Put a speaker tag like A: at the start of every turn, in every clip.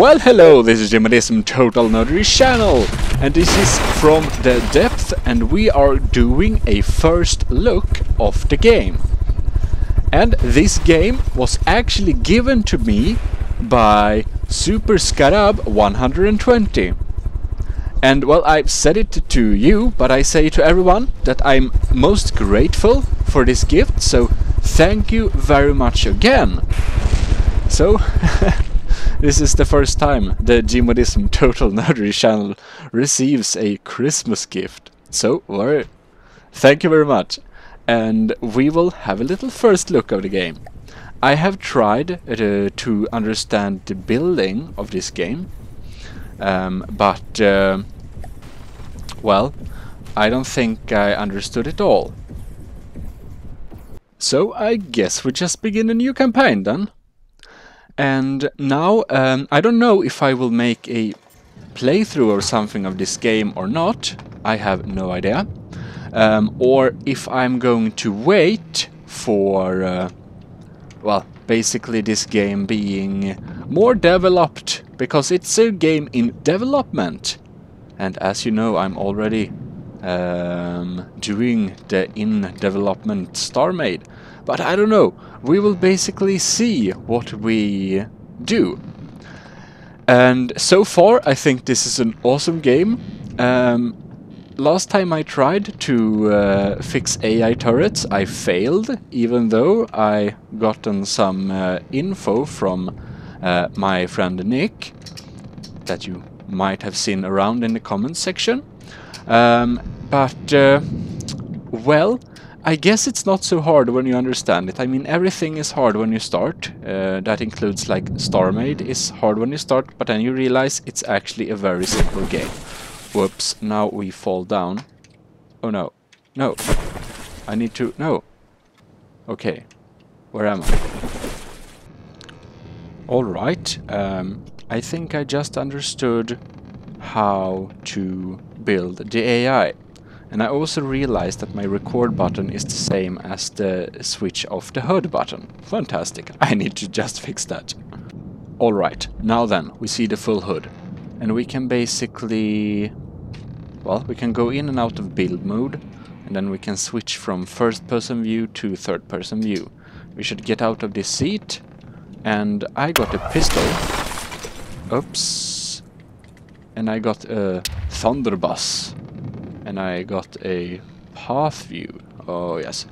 A: Well hello, this is Gmodism Total Nerdery channel and this is from the depth and we are doing a first look of the game. And this game was actually given to me by Super Scarab 120. And well, I've said it to you, but I say to everyone that I'm most grateful for this gift, so thank you very much again. So, this is the first time the Gmodism Total Nerdery channel receives a Christmas gift. So, well, thank you very much. And we will have a little first look of the game. I have tried uh, to understand the building of this game, um, but uh, well, I don't think I understood it all. So I guess we just begin a new campaign then. And now, um, I don't know if I will make a playthrough or something of this game or not. I have no idea. Um, or if I'm going to wait for, uh, well, basically this game being more developed, because it's a game in development. And as you know, I'm already um, doing the in development StarMade. But I don't know, we will basically see what we do. And so far, I think this is an awesome game. Um, last time I tried to uh, fix AI turrets, I failed, even though I gotten some uh, info from uh, my friend Nick that you might have seen around in the comments section. Um, but, uh, well, I guess it's not so hard when you understand it. I mean, everything is hard when you start. Uh, that includes like StarMade is hard when you start, but then you realize it's actually a very simple game. Whoops, now we fall down. Oh no. No. I need to... No. Okay. Where am I? Alright. Um, I think I just understood how to build the AI. And I also realized that my record button is the same as the switch off the HUD button. Fantastic. I need to just fix that. Alright, now then, we see the full HUD. And we can basically... Well, we can go in and out of build mode. And then we can switch from first person view to third person view. We should get out of this seat. And I got a pistol. Oops. And I got a Thunderbus and I got a path view. Oh, yes.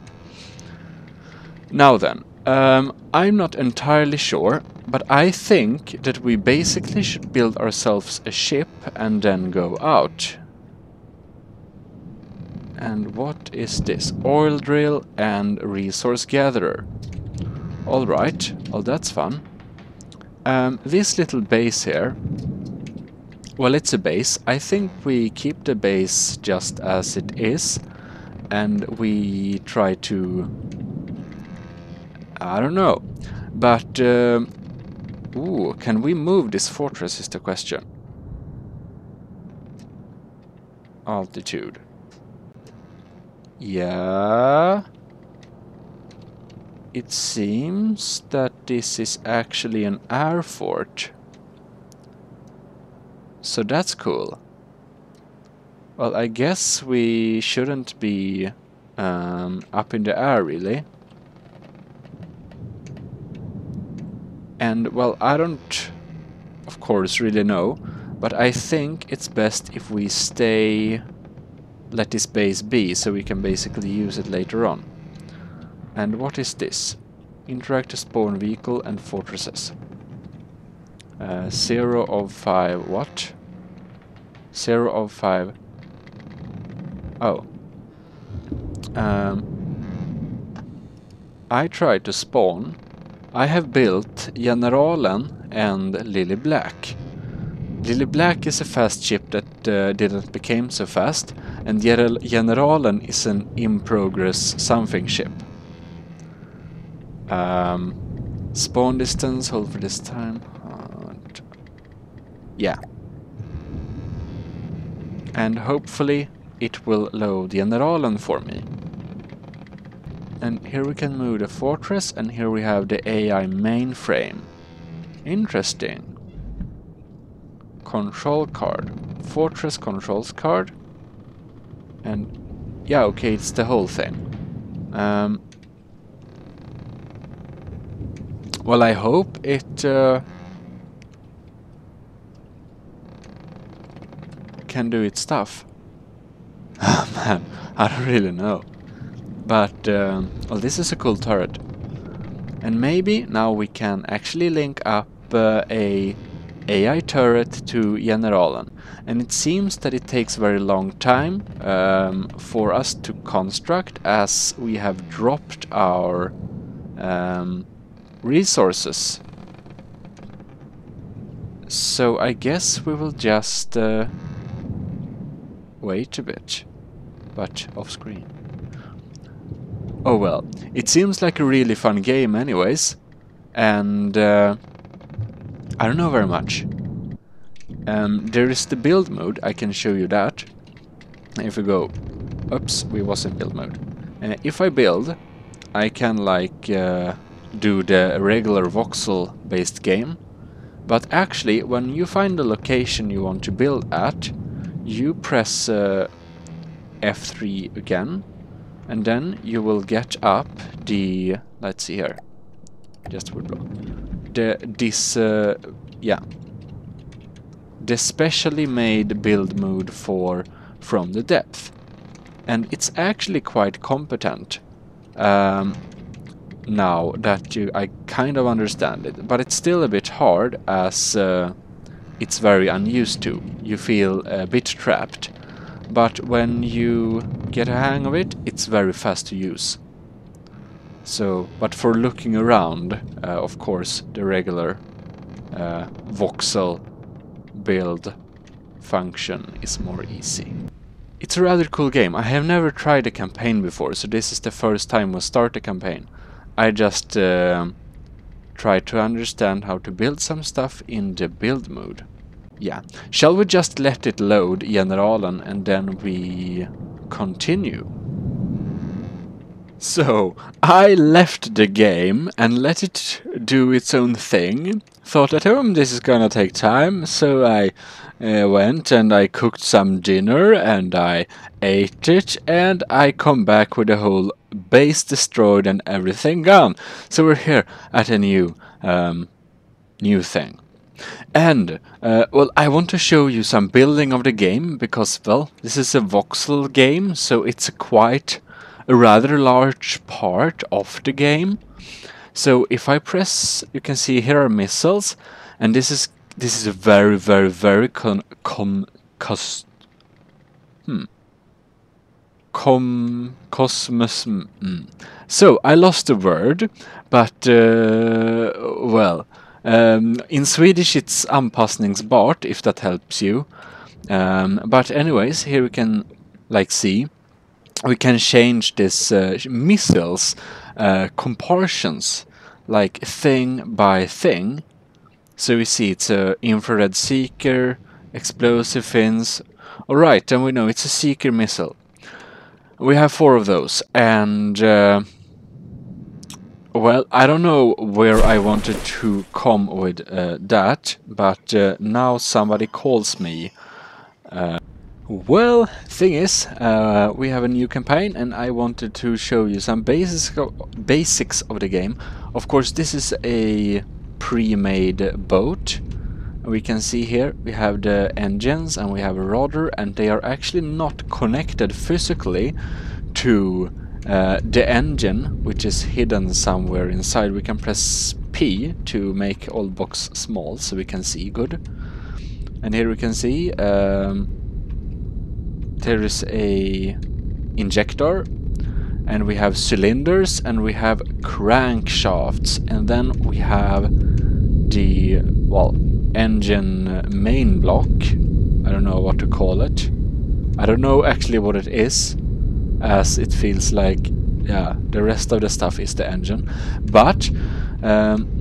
A: Now then, um, I'm not entirely sure, but I think that we basically should build ourselves a ship and then go out. And what is this? Oil drill and resource gatherer. Alright, well that's fun. Um, this little base here well, it's a base. I think we keep the base just as it is. And we try to... I don't know. But... Uh, ooh, can we move this fortress is the question. Altitude. Yeah... It seems that this is actually an air fort. So that's cool. Well, I guess we shouldn't be um, up in the air, really. And, well, I don't, of course, really know, but I think it's best if we stay, let this base be, so we can basically use it later on. And what is this? Interactive spawn vehicle and fortresses. Uh, zero of five, what? Zero of five. Oh. Um, I tried to spawn. I have built Generalen and Lily Black. Lily Black is a fast ship that uh, didn't become so fast, and Generalen is an in-progress something ship. Um, spawn distance, hold for this time. And Yeah. And hopefully it will load the Generalen for me. And here we can move the fortress and here we have the AI mainframe. Interesting. control card. Fortress controls card. And yeah, okay, it's the whole thing. Um, well, I hope it uh, can do its stuff. Oh man, I don't really know. But, um, well, this is a cool turret. And maybe now we can actually link up uh, a AI turret to Generalen. And it seems that it takes very long time um, for us to construct as we have dropped our um, resources. So I guess we will just uh, wait a bit, but off screen. Oh well, it seems like a really fun game anyways, and uh, I don't know very much. Um, there is the build mode, I can show you that. If we go, oops, we was in build mode. Uh, if I build, I can like uh, do the regular voxel based game. But actually, when you find the location you want to build at, you press uh, F3 again, and then you will get up the, let's see here, just woodblock the this uh, yeah. The specially made build mode for from the depth. And it's actually quite competent um, now that you I kind of understand it but it's still a bit hard as uh, it's very unused to you feel a bit trapped but when you get a hang of it it's very fast to use so, but for looking around, uh, of course, the regular uh, voxel build function is more easy. It's a rather cool game. I have never tried a campaign before, so this is the first time we start a campaign. I just uh, try to understand how to build some stuff in the build mode. Yeah. Shall we just let it load Generalen and then we continue? So, I left the game and let it do its own thing. Thought at home this is gonna take time, so I uh, went and I cooked some dinner and I ate it and I come back with the whole base destroyed and everything gone. So we're here at a new, um, new thing. And, uh, well, I want to show you some building of the game because, well, this is a voxel game, so it's a quite a rather large part of the game. So if I press, you can see here are missiles, and this is this is a very very very con com cos hmm com cosmos. Mm. So I lost the word, but uh, well. Um, in Swedish it's anpassningsbart, if that helps you. Um, but anyways, here we can like see we can change this uh, missiles uh, comparsions like thing by thing. So we see it's a infrared seeker, explosive fins. Alright, then we know it's a seeker missile. We have four of those and uh, well, I don't know where I wanted to come with uh, that, but uh, now somebody calls me. Well, thing is, uh, we have a new campaign and I wanted to show you some basics of, basics of the game. Of course, this is a pre-made boat. We can see here we have the engines and we have a rudder and they are actually not connected physically to uh, the engine, which is hidden somewhere inside. We can press P to make all box small so we can see good. And here we can see um, there is a injector and we have cylinders and we have crankshafts and then we have the well engine main block. I don't know what to call it. I don't know actually what it is as it feels like yeah the rest of the stuff is the engine. But um,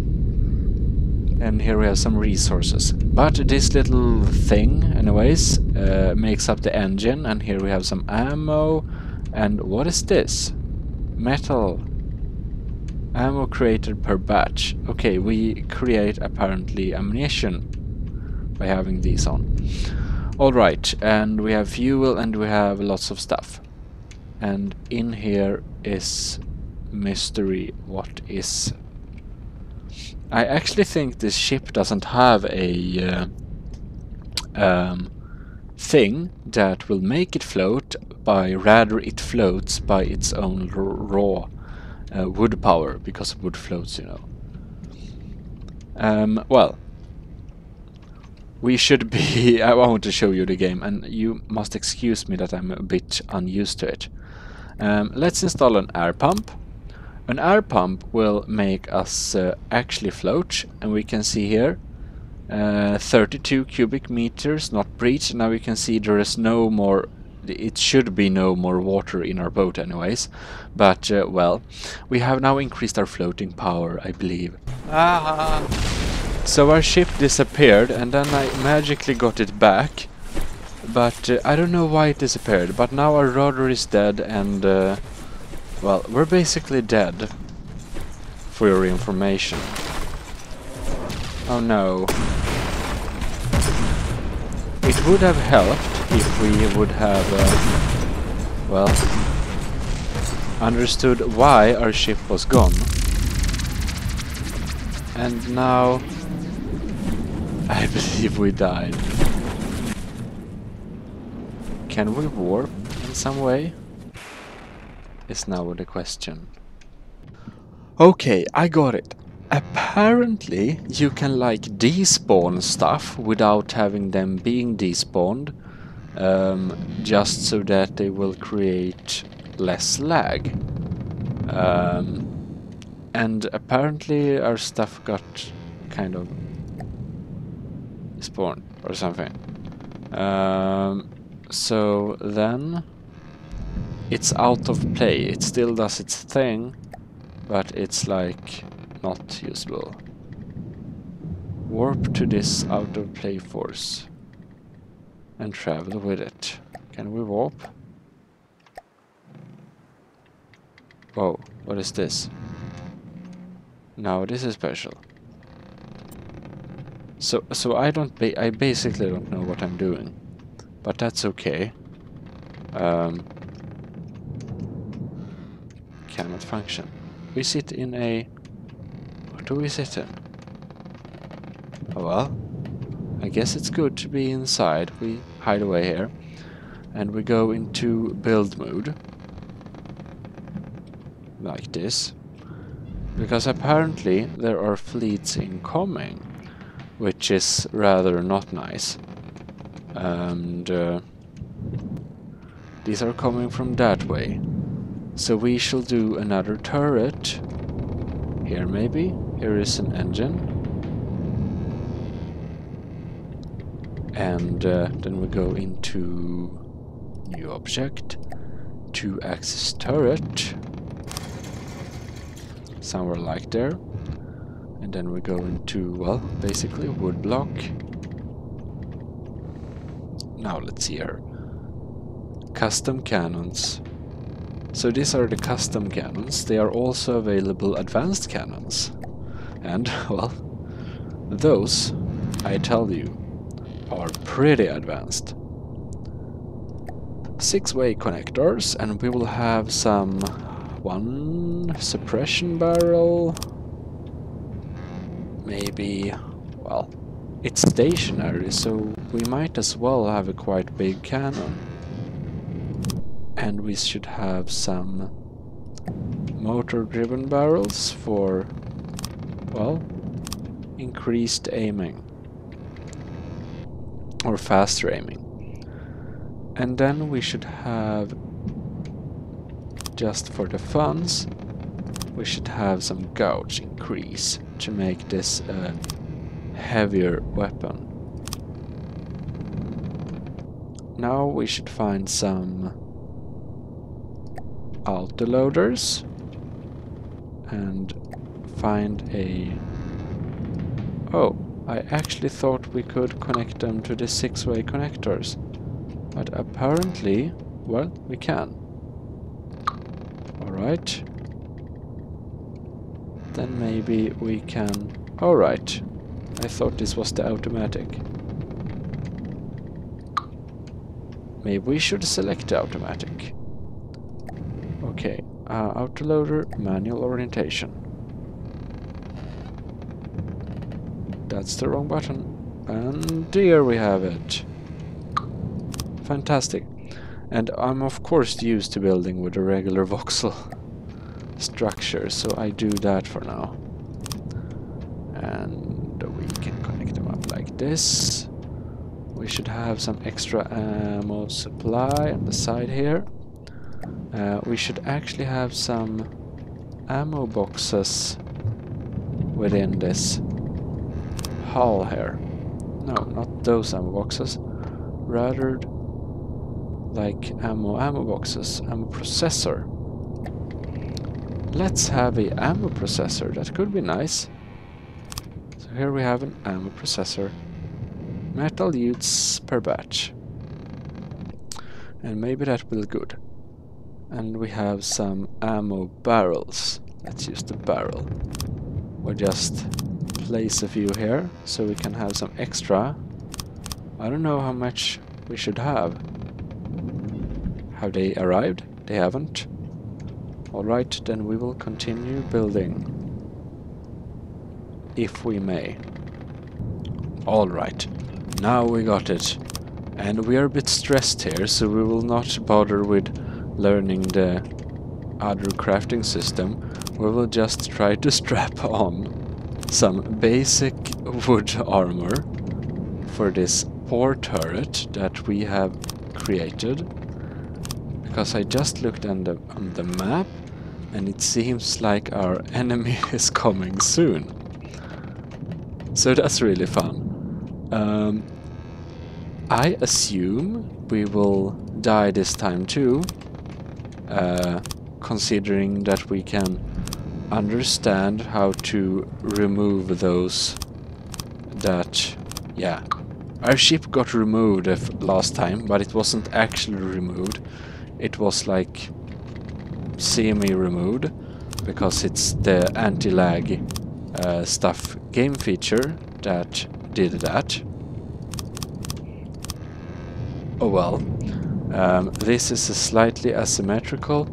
A: and here we have some resources. But this little thing, anyways, uh, makes up the engine, and here we have some ammo, and what is this? Metal. Ammo created per batch. Okay, we create apparently ammunition by having these on. Alright, and we have fuel and we have lots of stuff. And in here is mystery what is... I actually think this ship doesn't have a uh, um, thing that will make it float by rather it floats by its own raw uh, wood power because wood floats you know. Um, well we should be I want to show you the game and you must excuse me that I'm a bit unused to it. Um, let's install an air pump an air pump will make us uh, actually float and we can see here uh, 32 cubic meters not breached. Now we can see there is no more it should be no more water in our boat anyways. But uh, well we have now increased our floating power I believe. Ah. so our ship disappeared and then I magically got it back. But uh, I don't know why it disappeared but now our rudder is dead and uh, well we're basically dead for your information oh no it would have helped if we would have, uh, well, understood why our ship was gone. And now, I believe we died. Can we warp in some way? Is now the question. Okay, I got it. Apparently you can like despawn stuff without having them being despawned um, just so that they will create less lag. Um, and apparently our stuff got kind of spawned or something. Um, so then it's out of play. It still does its thing, but it's like not usable. Warp to this out of play force and travel with it. Can we warp? Whoa, what is this? Now this is special. So, so I don't. Ba I basically don't know what I'm doing, but that's okay. Um, cannot function. We sit in a What do we sit in? Oh well. I guess it's good to be inside. We hide away here. And we go into build mode. Like this. Because apparently there are fleets incoming. Which is rather not nice. And uh, these are coming from that way. So we shall do another turret. Here maybe? Here is an engine. And uh, then we go into new object, two axis turret, somewhere like there. And then we go into, well, basically wood block. Now let's see here. Custom cannons. So these are the custom cannons. They are also available advanced cannons. And, well, those, I tell you, are pretty advanced. Six-way connectors, and we will have some... one suppression barrel... Maybe... well, it's stationary, so we might as well have a quite big cannon. And we should have some motor-driven barrels for well, increased aiming. Or faster aiming. And then we should have, just for the funds, we should have some gauge increase to make this a heavier weapon. Now we should find some out the loaders and find a... Oh, I actually thought we could connect them to the six-way connectors. But apparently, well, we can. Alright. Then maybe we can... Alright. I thought this was the automatic. Maybe we should select the automatic. Okay, uh, autoloader, manual orientation. That's the wrong button. And there we have it. Fantastic. And I'm of course used to building with a regular voxel structure, so I do that for now. And we can connect them up like this. We should have some extra ammo supply on the side here. Uh, we should actually have some ammo boxes within this hull here. No, not those ammo boxes. Rather like ammo ammo boxes, ammo processor. Let's have a ammo processor, that could be nice. So here we have an ammo processor. Metal use per batch. And maybe that will good. And we have some ammo barrels. Let's use the barrel. We'll just place a few here so we can have some extra. I don't know how much we should have. Have they arrived? They haven't. Alright, then we will continue building. If we may. Alright, now we got it. And we are a bit stressed here, so we will not bother with learning the other crafting system. We will just try to strap on some basic wood armor for this poor turret that we have created. Because I just looked on the, on the map and it seems like our enemy is coming soon. So that's really fun. Um, I assume we will die this time too, uh, considering that we can understand how to remove those that, yeah. Our ship got removed last time, but it wasn't actually removed. It was like semi-removed, because it's the anti-lag uh, stuff game feature that did that. Oh well. Um, this is a slightly asymmetrical.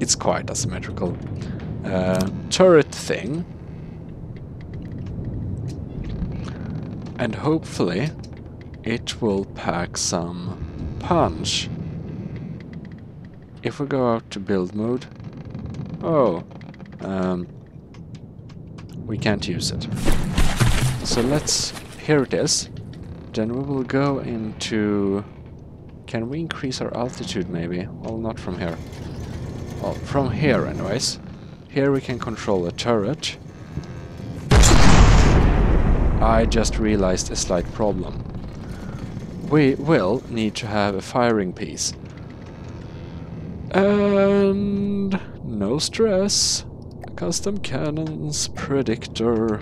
A: It's quite asymmetrical. Uh, turret thing. And hopefully it will pack some punch. If we go out to build mode. Oh. Um, we can't use it. So let's... Here it is. Then we will go into... Can we increase our altitude maybe? Well, not from here. Well, from here anyways. Here we can control a turret. I just realized a slight problem. We will need to have a firing piece. And no stress. Custom cannons, predictor.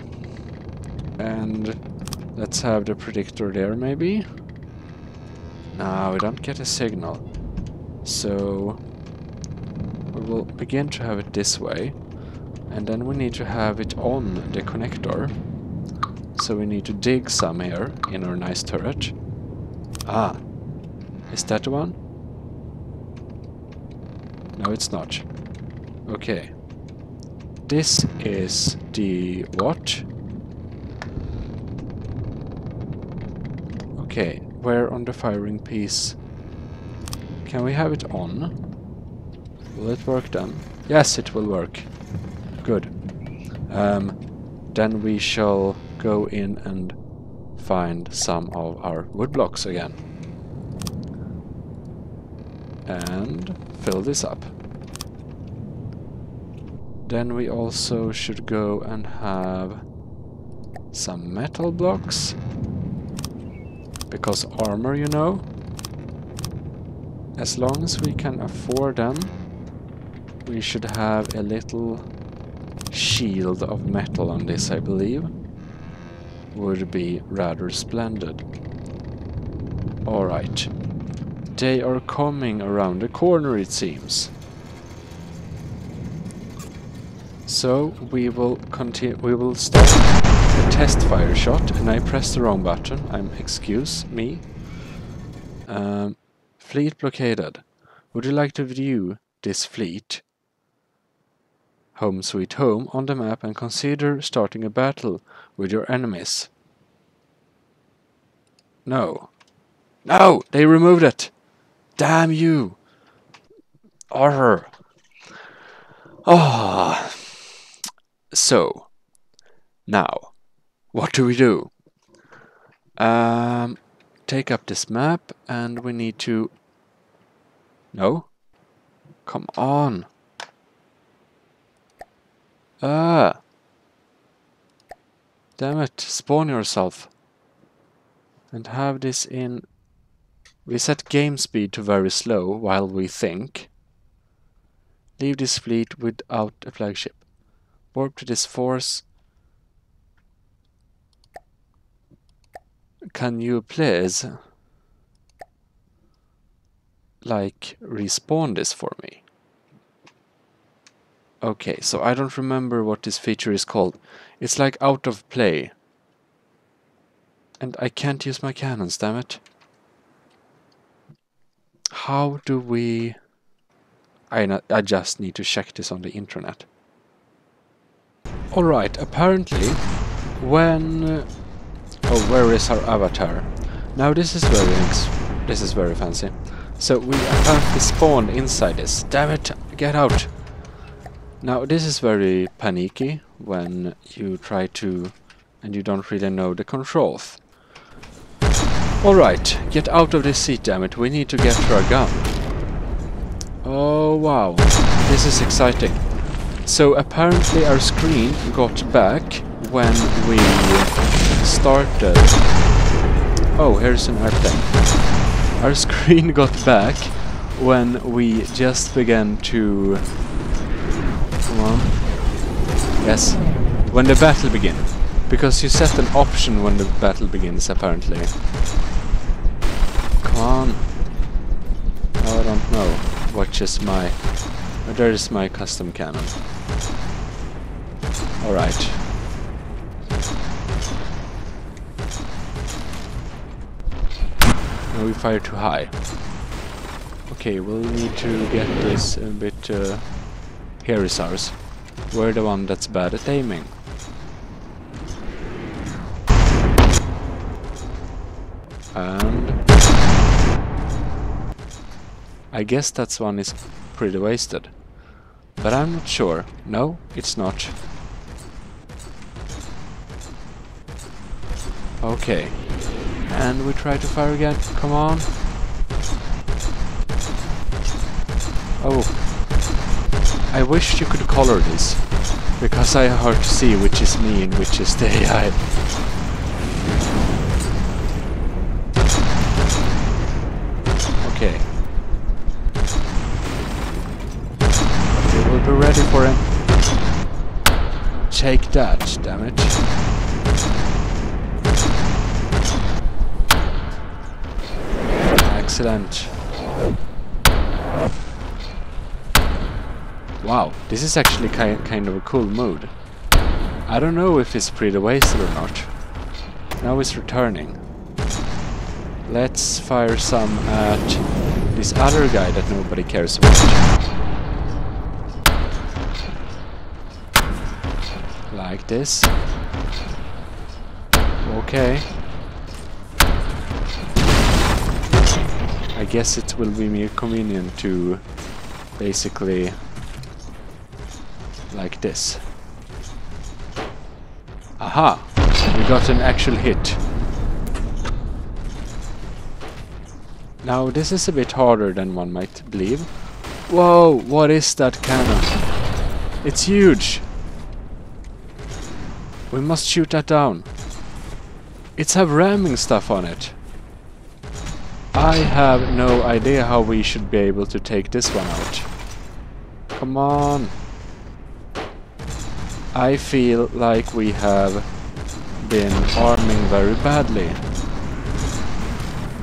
A: And let's have the predictor there maybe. Now we don't get a signal. So we will begin to have it this way. And then we need to have it on the connector. So we need to dig some here in our nice turret. Ah, is that the one? No, it's not. Okay. This is the what? Okay, where on the firing piece? Can we have it on? Will it work then? Yes, it will work. Good. Um, then we shall go in and find some of our wood blocks again. And fill this up. Then we also should go and have some metal blocks. Because armor, you know. As long as we can afford them, we should have a little shield of metal on this, I believe. Would be rather splendid. Alright. They are coming around the corner, it seems. So we will continue. We will start a test fire shot, and I pressed the wrong button. I'm excuse me. Um, fleet blockaded. Would you like to view this fleet? Home sweet home on the map and consider starting a battle with your enemies. No. No! They removed it! Damn you! Arr! Ah. Oh. So, now, what do we do? Um, take up this map and we need to... No? Come on! Ah! Damn it, spawn yourself. And have this in... We set game speed to very slow while we think. Leave this fleet without a flagship. Warp to this force. Can you please like respawn this for me? Okay, so I don't remember what this feature is called. It's like out of play. And I can't use my cannons, damn it. How do we... I, I just need to check this on the internet. Alright, apparently when... Oh, where is our avatar? Now this is very this is very fancy. So we apparently spawned inside this. Damn it, get out! Now this is very panicky when you try to and you don't really know the controls. Alright, get out of this seat, damn it. We need to get to our gun. Oh, wow. This is exciting. So apparently our screen got back when we started... Oh, here's an airplane. Our screen got back when we just began to... Come on. Yes. When the battle begins. Because you set an option when the battle begins, apparently. Come on. I don't know which is my... There is my custom cannon. Alright. We fire too high. Okay, we'll need to get this a bit... Uh, here is ours. We're the one that's bad at aiming. And... I guess that one is pretty wasted. But I'm not sure. No, it's not. Okay. And we try to fire again. Come on. Oh. I wish you could color this. Because I hard to see which is me and which is the AI. Okay. We will be ready for him. Take that, damn Wow, this is actually ki kind of a cool mode. I don't know if it's pretty wasted or not. Now it's returning. Let's fire some at this other guy that nobody cares about. Like this. Okay. Guess it will be more convenient to basically like this. Aha! We got an actual hit. Now this is a bit harder than one might believe. Whoa, what is that cannon? It's huge! We must shoot that down. It's have ramming stuff on it. I have no idea how we should be able to take this one out. Come on. I feel like we have been arming very badly.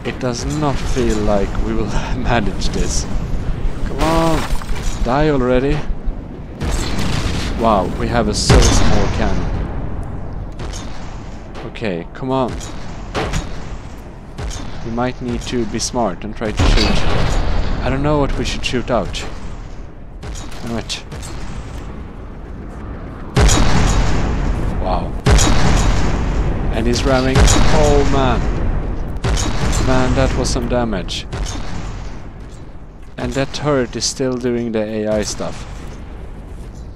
A: It does not feel like we will manage this. Come on! Die already! Wow, we have a so small cannon. Okay, come on. We might need to be smart and try to shoot. I don't know what we should shoot out. Damn it. Wow. And he's ramming. Oh man. Man, that was some damage. And that turret is still doing the AI stuff.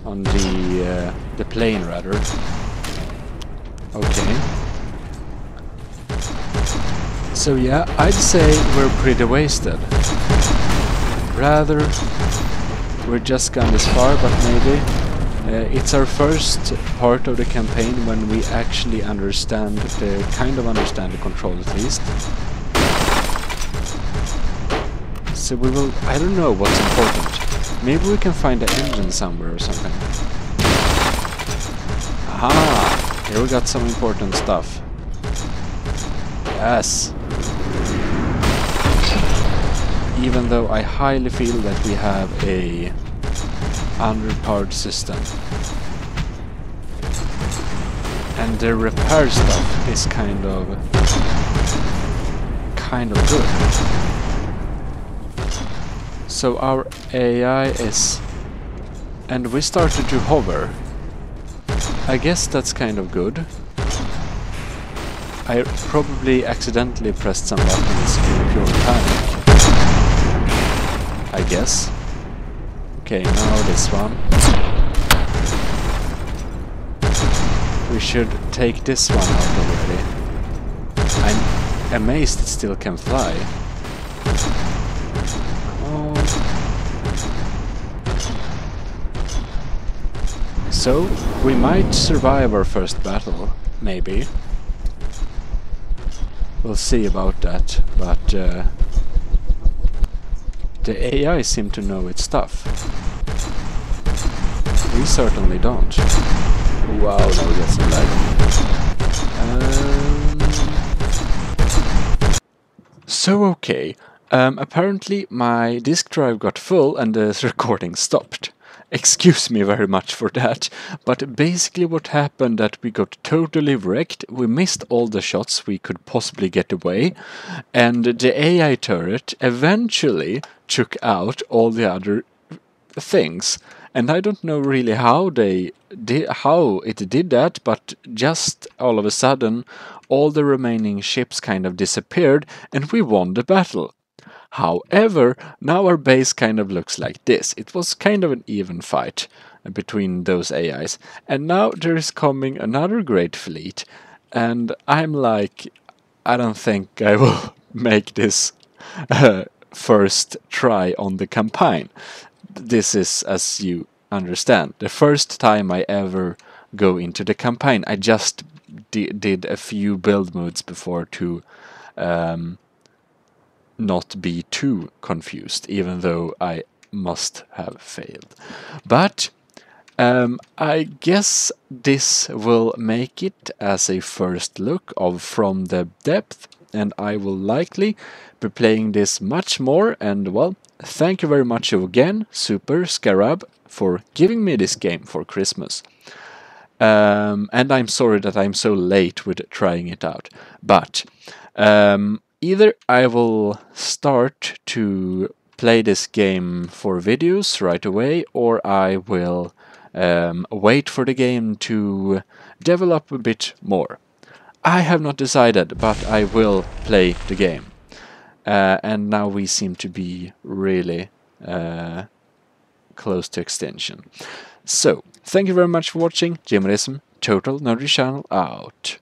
A: On the, uh, the plane, rather. Okay. So yeah, I'd say we're pretty wasted. Rather, we're just gone this far, but maybe uh, it's our first part of the campaign when we actually understand the kind of understand the control at least. So we will... I don't know what's important. Maybe we can find the engine somewhere or something. Aha! Here we got some important stuff. Yes! Even though I highly feel that we have a underpowered system. And the repair stuff is kind of... kind of good. So our AI is... And we started to hover. I guess that's kind of good. I probably accidentally pressed some buttons in pure panic. Guess. Okay, now this one. We should take this one out already. I'm amazed it still can fly. So, we might survive our first battle, maybe. We'll see about that, but uh, the AI seem to know its stuff. We certainly don't. Wow, now we get some lag. Um, so okay, um, apparently my disk drive got full and the recording stopped. Excuse me very much for that, but basically what happened that we got totally wrecked, we missed all the shots we could possibly get away, and the AI turret eventually took out all the other things. And I don't know really how they did, how it did that, but just all of a sudden, all the remaining ships kind of disappeared, and we won the battle. However, now our base kind of looks like this. It was kind of an even fight between those AIs. And now there is coming another great fleet. And I'm like, I don't think I will make this uh, first try on the campaign. This is, as you understand, the first time I ever go into the campaign. I just did a few build modes before to um, not be too confused, even though I must have failed. But um, I guess this will make it as a first look of From the Depth, and I will likely be playing this much more, and well, thank you very much again, Super Scarab, for giving me this game for Christmas. Um, and I'm sorry that I'm so late with trying it out. But um, either I will start to play this game for videos right away or I will um, wait for the game to develop a bit more. I have not decided, but I will play the game. Uh, and now we seem to be really uh, close to extension. So, thank you very much for watching. Gmodism, Total Nerdy Channel out.